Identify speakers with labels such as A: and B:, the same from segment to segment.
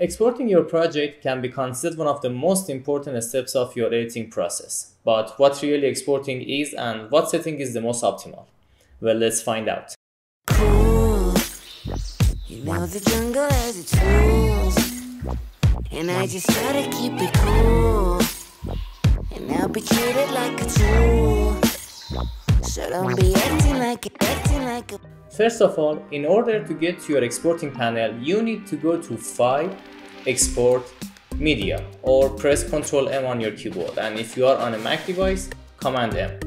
A: Exporting your project can be considered one of the most important steps of your editing process. But what really exporting is and what setting is the most optimal? Well, let's find out. Cool. You know the jungle has its rules. And I just to keep it cool. And I'll be treated like a tool. First of all, in order to get to your exporting panel, you need to go to File, Export, Media, or press Ctrl M on your keyboard. And if you are on a Mac device, Command M.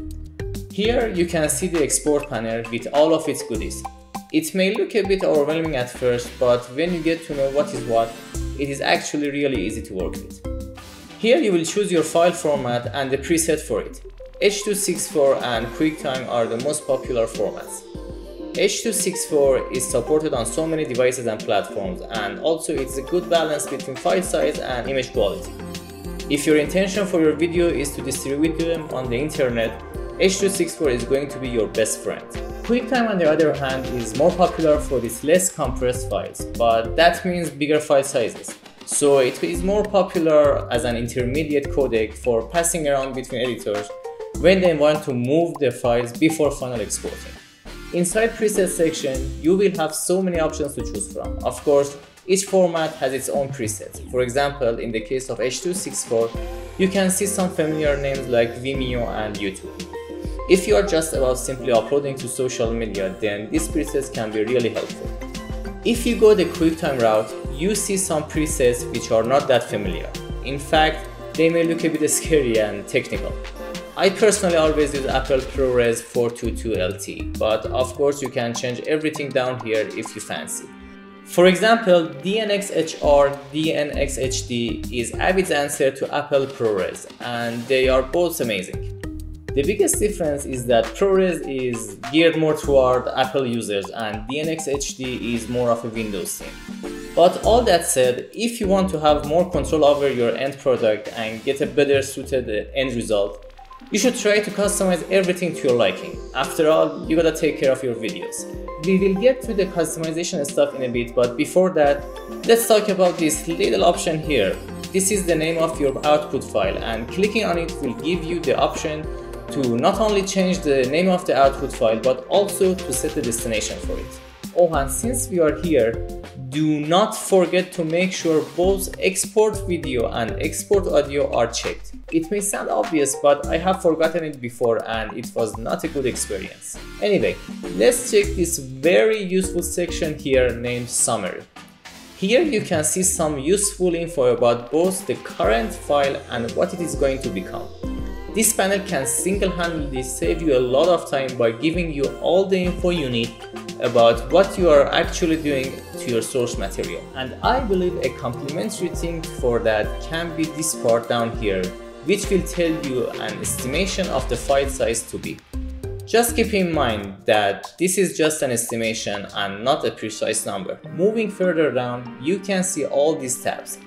A: Here you can see the export panel with all of its goodies. It may look a bit overwhelming at first, but when you get to know what is what, it is actually really easy to work with. Here you will choose your file format and the preset for it. H.264 and QuickTime are the most popular formats. H.264 is supported on so many devices and platforms and also it's a good balance between file size and image quality. If your intention for your video is to distribute them on the internet, H.264 is going to be your best friend. QuickTime on the other hand is more popular for its less compressed files, but that means bigger file sizes. So it is more popular as an intermediate codec for passing around between editors when they want to move the files before final exporting. Inside preset section, you will have so many options to choose from. Of course, each format has its own presets. For example, in the case of H.264, you can see some familiar names like Vimeo and YouTube. If you are just about simply uploading to social media, then these presets can be really helpful. If you go the QuickTime route, you see some presets which are not that familiar. In fact, they may look a bit scary and technical. I personally always use Apple ProRes 422LT, but of course you can change everything down here if you fancy. For example, DNxHR DNxHD is Avid's answer to Apple ProRes, and they are both amazing. The biggest difference is that ProRes is geared more toward Apple users and DNxHD is more of a Windows thing. But all that said, if you want to have more control over your end product and get a better suited end result, you should try to customize everything to your liking. After all, you gotta take care of your videos. We will get to the customization stuff in a bit, but before that, let's talk about this little option here. This is the name of your output file and clicking on it will give you the option to not only change the name of the output file but also to set the destination for it. Oh and since we are here, do not forget to make sure both export video and export audio are checked. It may sound obvious, but I have forgotten it before and it was not a good experience. Anyway, let's check this very useful section here named summary. Here you can see some useful info about both the current file and what it is going to become. This panel can single-handedly save you a lot of time by giving you all the info you need about what you are actually doing to your source material. And I believe a complementary thing for that can be this part down here, which will tell you an estimation of the file size to be. Just keep in mind that this is just an estimation and not a precise number. Moving further down, you can see all these tabs.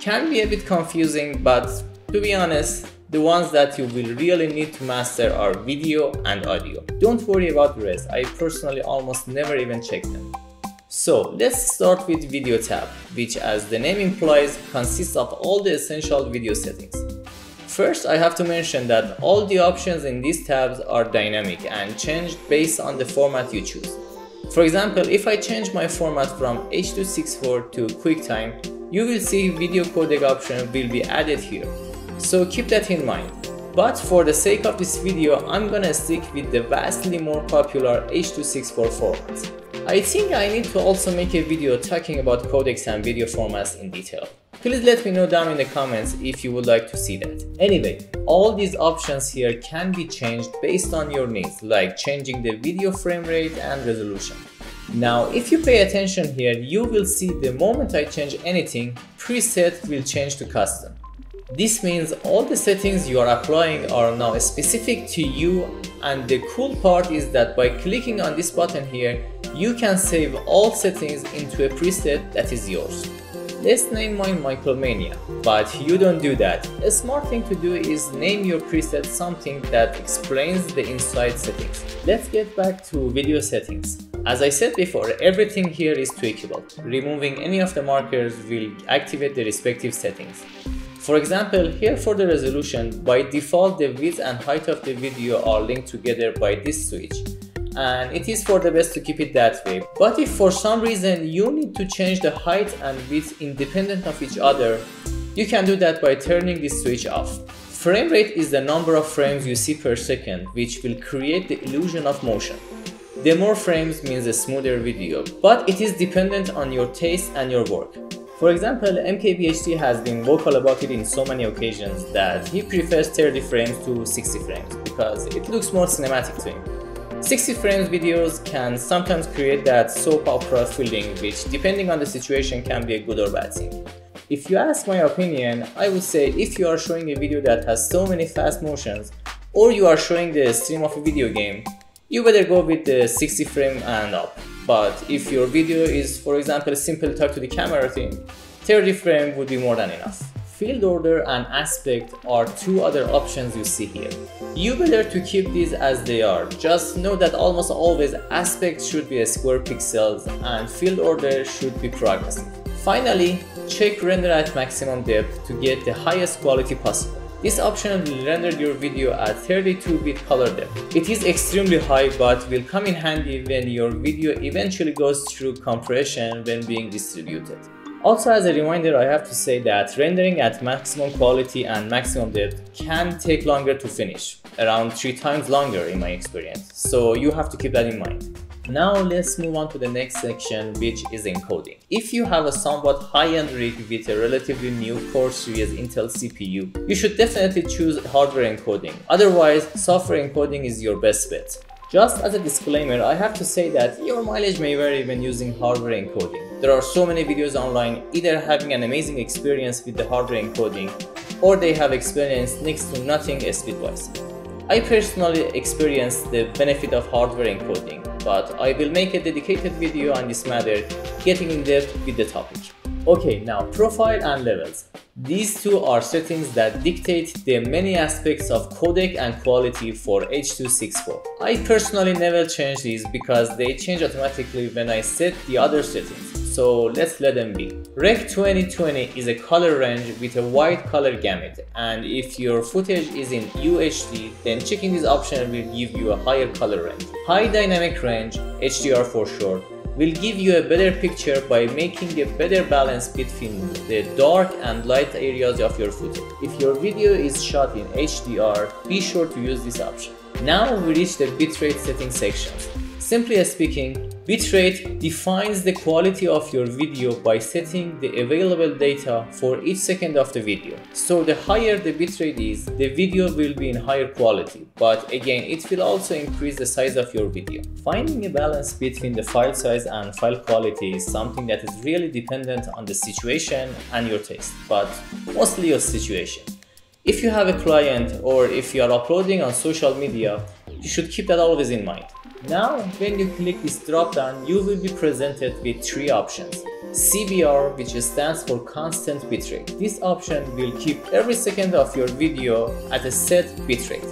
A: Can be a bit confusing, but to be honest, the ones that you will really need to master are video and audio. Don't worry about the rest, I personally almost never even check them. So let's start with video tab, which as the name implies consists of all the essential video settings. First, I have to mention that all the options in these tabs are dynamic and changed based on the format you choose. For example, if I change my format from H.264 to QuickTime, you will see video codec option will be added here so keep that in mind. But for the sake of this video, I'm gonna stick with the vastly more popular H.264 format. I think I need to also make a video talking about codecs and video formats in detail. Please let me know down in the comments if you would like to see that. Anyway, all these options here can be changed based on your needs, like changing the video frame rate and resolution. Now, if you pay attention here, you will see the moment I change anything, preset will change to custom. This means all the settings you are applying are now specific to you and the cool part is that by clicking on this button here, you can save all settings into a preset that is yours. Let's name mine Micromania, but you don't do that. A smart thing to do is name your preset something that explains the inside settings. Let's get back to video settings. As I said before, everything here is tweakable. Removing any of the markers will activate the respective settings. For example, here for the resolution, by default the width and height of the video are linked together by this switch and it is for the best to keep it that way. But if for some reason you need to change the height and width independent of each other, you can do that by turning this switch off. Frame rate is the number of frames you see per second, which will create the illusion of motion. The more frames means a smoother video, but it is dependent on your taste and your work. For example, MKBHD has been vocal about it in so many occasions that he prefers 30 frames to 60 frames because it looks more cinematic to him. 60 frames videos can sometimes create that soap opera feeling which depending on the situation can be a good or bad thing. If you ask my opinion, I would say if you are showing a video that has so many fast motions or you are showing the stream of a video game, you better go with the 60 frame and up. But if your video is for example a simple talk to the camera thing, 30 frame would be more than enough. Field order and aspect are two other options you see here. You better to keep these as they are, just know that almost always aspect should be a square pixels and field order should be progressive. Finally, check render at maximum depth to get the highest quality possible. This option will render your video at 32-bit color depth. It is extremely high but will come in handy when your video eventually goes through compression when being distributed. Also as a reminder I have to say that rendering at maximum quality and maximum depth can take longer to finish, around 3 times longer in my experience, so you have to keep that in mind. Now let's move on to the next section which is encoding. If you have a somewhat high-end rig with a relatively new Core series Intel CPU, you should definitely choose hardware encoding, otherwise software encoding is your best bet. Just as a disclaimer, I have to say that your mileage may vary when using hardware encoding. There are so many videos online either having an amazing experience with the hardware encoding or they have experienced next to nothing speed-wise. I personally experienced the benefit of hardware encoding, but I will make a dedicated video on this matter, getting in depth with the topic. Okay, now profile and levels. These two are settings that dictate the many aspects of codec and quality for H.264. I personally never change these because they change automatically when I set the other settings, so let's let them be. Rec 2020 is a color range with a wide color gamut and if your footage is in UHD then checking this option will give you a higher color range. High dynamic range, HDR for short, will give you a better picture by making a better balance between the dark and light areas of your footage. If your video is shot in HDR, be sure to use this option. Now we reach the bitrate setting sections. Simply speaking, bitrate defines the quality of your video by setting the available data for each second of the video. So the higher the bitrate is, the video will be in higher quality, but again it will also increase the size of your video. Finding a balance between the file size and file quality is something that is really dependent on the situation and your taste, but mostly your situation. If you have a client or if you are uploading on social media, you should keep that always in mind. Now, when you click this drop down, you will be presented with three options. CBR, which stands for constant bitrate. This option will keep every second of your video at a set bitrate.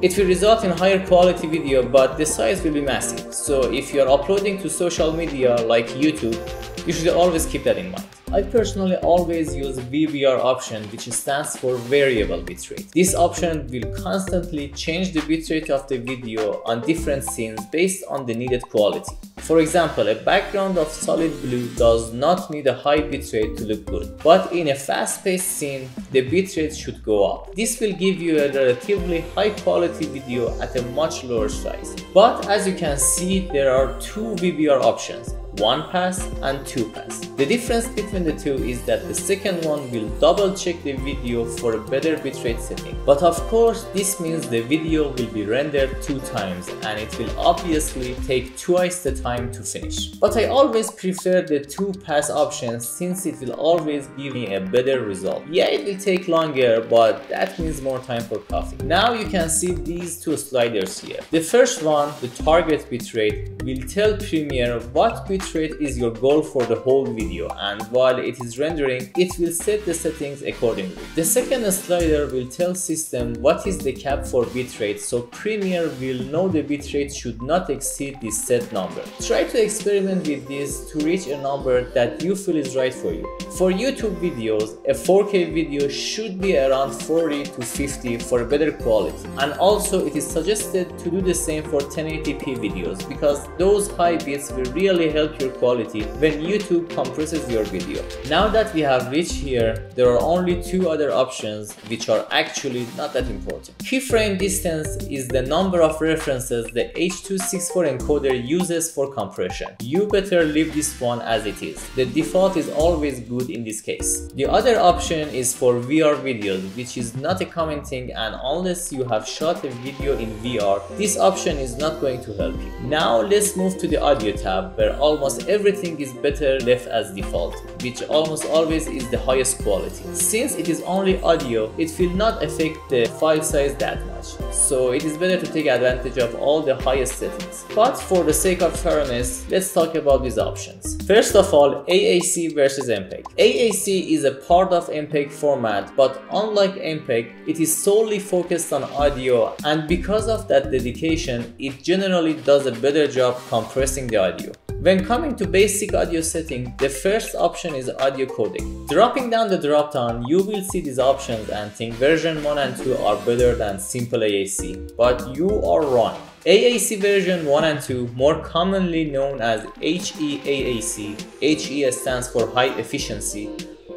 A: It will result in higher quality video, but the size will be massive. So if you are uploading to social media like YouTube, you should always keep that in mind. I personally always use VBR option which stands for variable bitrate. This option will constantly change the bitrate of the video on different scenes based on the needed quality. For example, a background of solid blue does not need a high bitrate to look good, but in a fast-paced scene, the bitrate should go up. This will give you a relatively high quality video at a much lower size. But as you can see, there are two VBR options one pass and two pass. The difference between the two is that the second one will double check the video for a better bitrate setting. But of course this means the video will be rendered two times and it will obviously take twice the time to finish. But I always prefer the two pass option since it will always give me a better result. Yeah it will take longer but that means more time for coffee. Now you can see these two sliders here. The first one, the target bitrate, will tell Premiere what bitrate bitrate is your goal for the whole video and while it is rendering, it will set the settings accordingly. The second slider will tell system what is the cap for bitrate so Premiere will know the bitrate should not exceed this set number. Try to experiment with this to reach a number that you feel is right for you. For YouTube videos, a 4K video should be around 40 to 50 for better quality. And also it is suggested to do the same for 1080p videos because those high bits will really help your quality when YouTube compresses your video. Now that we have reached here, there are only two other options which are actually not that important. Keyframe distance is the number of references the H.264 encoder uses for compression. You better leave this one as it is. The default is always good in this case. The other option is for VR videos which is not a common thing and unless you have shot a video in VR, this option is not going to help you. Now let's move to the audio tab where almost everything is better left as default, which almost always is the highest quality. Since it is only audio, it will not affect the file size that much, so it is better to take advantage of all the highest settings. But for the sake of fairness, let's talk about these options. First of all, AAC versus MPEG. AAC is a part of MPEG format, but unlike MPEG, it is solely focused on audio and because of that dedication, it generally does a better job compressing the audio. When coming to basic audio setting, the first option is audio codec. Dropping down the dropdown, you will see these options and think version 1 and 2 are better than simple AAC, but you are wrong. AAC version 1 and 2, more commonly known as HEAAC, HE stands for high efficiency,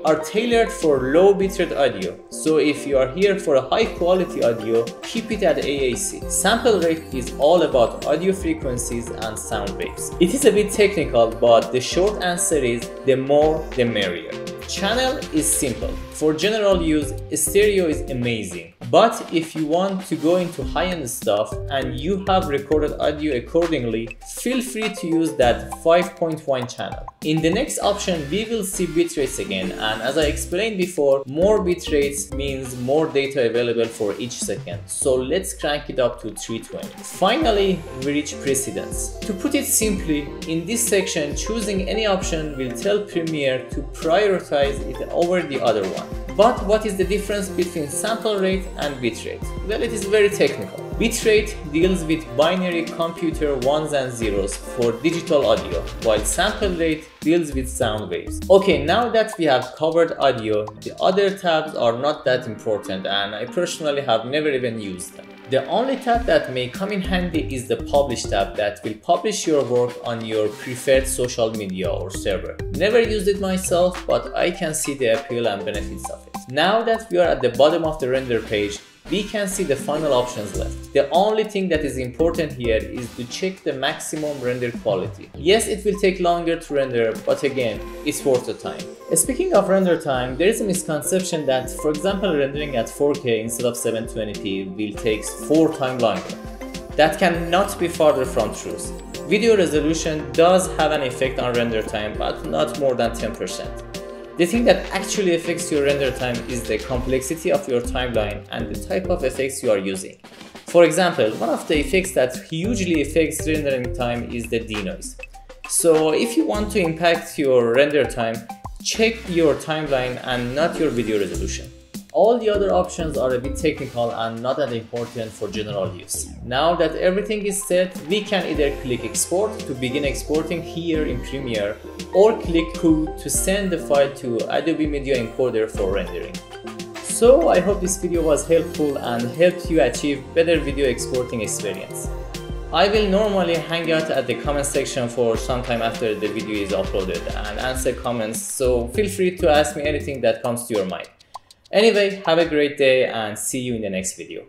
A: are tailored for low bitrate audio. So if you are here for a high quality audio, keep it at AAC. Sample rate is all about audio frequencies and sound waves. It is a bit technical, but the short answer is the more the merrier. Channel is simple. For general use, stereo is amazing. But if you want to go into high-end stuff and you have recorded audio accordingly, feel free to use that 5.1 channel. In the next option, we will see bitrates again and as I explained before, more bitrates means more data available for each second. So let's crank it up to 320. Finally, we reach precedence. To put it simply, in this section, choosing any option will tell Premiere to prioritize it over the other one. But what is the difference between sample rate and bitrate? Well, it is very technical. Bitrate deals with binary computer ones and zeros for digital audio, while sample rate deals with sound waves. Okay, now that we have covered audio, the other tabs are not that important and I personally have never even used them. The only tab that may come in handy is the Publish tab that will publish your work on your preferred social media or server. Never used it myself, but I can see the appeal and benefits of it. Now that we are at the bottom of the render page, we can see the final options left. The only thing that is important here is to check the maximum render quality. Yes, it will take longer to render, but again, it's worth the time. Uh, speaking of render time, there is a misconception that, for example, rendering at 4K instead of 720p will take 4 times longer. That cannot be farther from truth. Video resolution does have an effect on render time, but not more than 10%. The thing that actually affects your render time is the complexity of your timeline and the type of effects you are using. For example, one of the effects that hugely affects rendering time is the denoise. So if you want to impact your render time, check your timeline and not your video resolution. All the other options are a bit technical and not that important for general use. Now that everything is set, we can either click export to begin exporting here in Premiere or click Queue to send the file to Adobe Media Encoder for rendering. So I hope this video was helpful and helped you achieve better video exporting experience. I will normally hang out at the comment section for some time after the video is uploaded and answer comments so feel free to ask me anything that comes to your mind. Anyway, have a great day and see you in the next video.